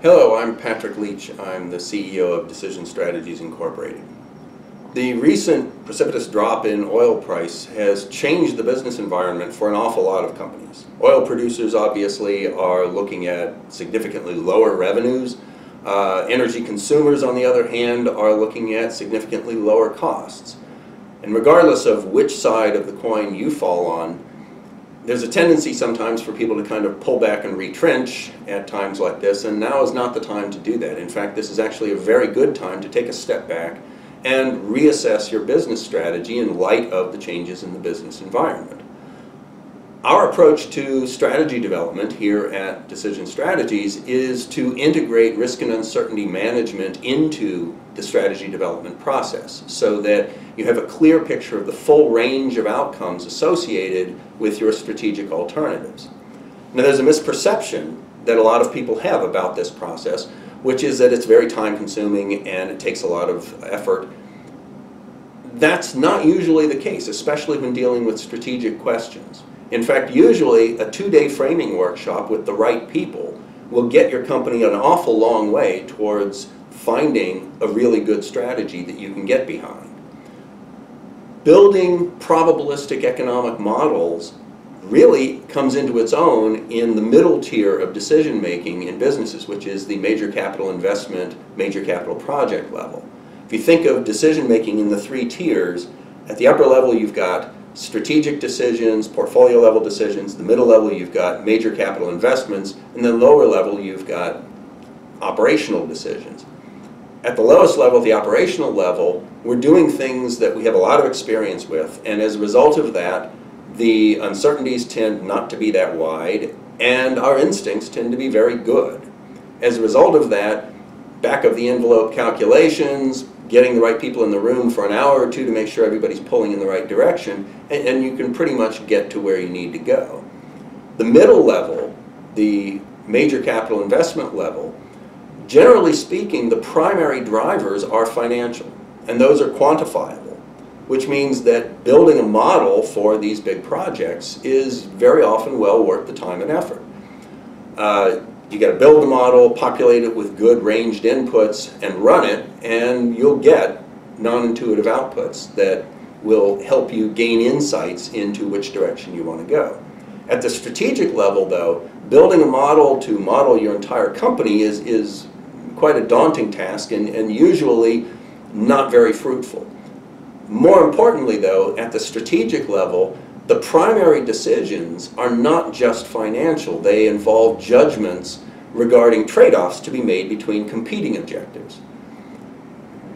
Hello, I'm Patrick Leach. I'm the CEO of Decision Strategies Incorporated. The recent precipitous drop in oil price has changed the business environment for an awful lot of companies. Oil producers obviously are looking at significantly lower revenues. Uh, energy consumers, on the other hand, are looking at significantly lower costs. And regardless of which side of the coin you fall on, there's a tendency sometimes for people to kind of pull back and retrench at times like this, and now is not the time to do that. In fact, this is actually a very good time to take a step back and reassess your business strategy in light of the changes in the business environment. Our approach to strategy development here at Decision Strategies is to integrate risk and uncertainty management into the strategy development process so that you have a clear picture of the full range of outcomes associated with your strategic alternatives. Now there's a misperception that a lot of people have about this process which is that it's very time consuming and it takes a lot of effort. That's not usually the case, especially when dealing with strategic questions. In fact, usually a two-day framing workshop with the right people will get your company an awful long way towards finding a really good strategy that you can get behind. Building probabilistic economic models really comes into its own in the middle tier of decision making in businesses, which is the major capital investment, major capital project level. If you think of decision making in the three tiers, at the upper level you've got strategic decisions, portfolio level decisions, the middle level you've got major capital investments, and the lower level you've got operational decisions. At the lowest level, the operational level, we're doing things that we have a lot of experience with, and as a result of that, the uncertainties tend not to be that wide, and our instincts tend to be very good. As a result of that, back of the envelope calculations, getting the right people in the room for an hour or two to make sure everybody's pulling in the right direction, and, and you can pretty much get to where you need to go. The middle level, the major capital investment level, generally speaking, the primary drivers are financial, and those are quantifiable which means that building a model for these big projects is very often well worth the time and effort. Uh, you got to build the model, populate it with good ranged inputs, and run it, and you'll get non-intuitive outputs that will help you gain insights into which direction you want to go. At the strategic level, though, building a model to model your entire company is, is quite a daunting task and, and usually not very fruitful. More importantly, though, at the strategic level, the primary decisions are not just financial. They involve judgments regarding trade-offs to be made between competing objectives.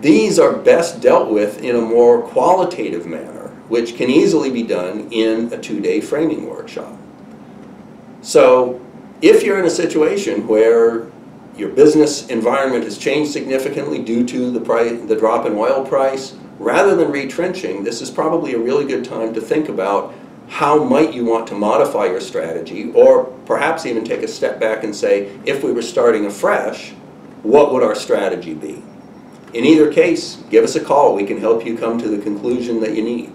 These are best dealt with in a more qualitative manner, which can easily be done in a two-day framing workshop. So if you're in a situation where your business environment has changed significantly due to the, price, the drop in oil price, rather than retrenching, this is probably a really good time to think about how might you want to modify your strategy or perhaps even take a step back and say, if we were starting afresh, what would our strategy be? In either case, give us a call. We can help you come to the conclusion that you need.